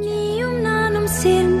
Nyium nanam sin